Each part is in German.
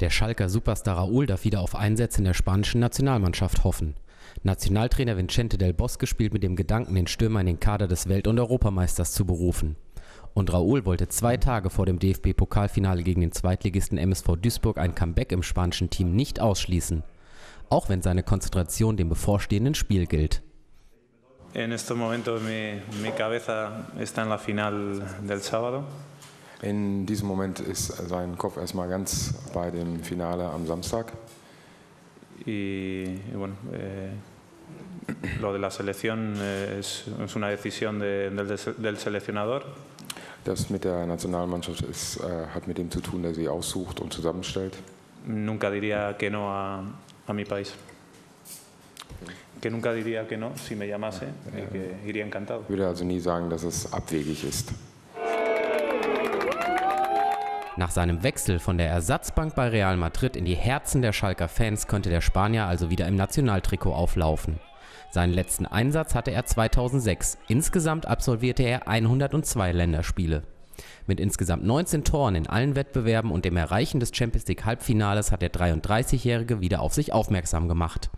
Der Schalker Superstar Raúl darf wieder auf Einsätze in der spanischen Nationalmannschaft hoffen. Nationaltrainer Vicente del Bosque spielt mit dem Gedanken, den Stürmer in den Kader des Welt und Europameisters zu berufen. Und Raúl wollte zwei Tage vor dem DFB-Pokalfinale gegen den Zweitligisten MSV Duisburg ein Comeback im spanischen Team nicht ausschließen. Auch wenn seine Konzentration dem bevorstehenden Spiel gilt. En estos momentos mi, mi cabeza está en la final del sábado. In diesem Moment ist sein Kopf erstmal ganz bei dem Finale am Samstag. Y, y bueno, eh, lo de la selección eh, es, es una decisión de- del, del seleccionador. Das mit der Nationalmannschaft ist, äh, hat mit dem zu tun, der sie aussucht und zusammenstellt. Nunca diría que no a, a mi país. Que nunca diría que no si me llamase y que iría encantado. Ich würde also nie sagen, dass es abwegig ist. Nach seinem Wechsel von der Ersatzbank bei Real Madrid in die Herzen der Schalker Fans konnte der Spanier also wieder im Nationaltrikot auflaufen. Seinen letzten Einsatz hatte er 2006. Insgesamt absolvierte er 102 Länderspiele. Mit insgesamt 19 Toren in allen Wettbewerben und dem Erreichen des Champions League Halbfinales hat der 33-Jährige wieder auf sich aufmerksam gemacht.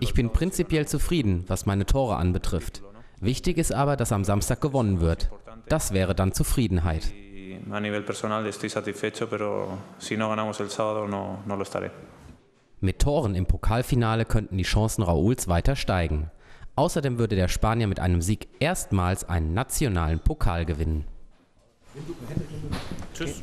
Ich bin prinzipiell zufrieden, was meine Tore anbetrifft. Wichtig ist aber, dass am Samstag gewonnen wird. Das wäre dann Zufriedenheit. Mit Toren im Pokalfinale könnten die Chancen Raúls weiter steigen. Außerdem würde der Spanier mit einem Sieg erstmals einen nationalen Pokal gewinnen. Tschüss.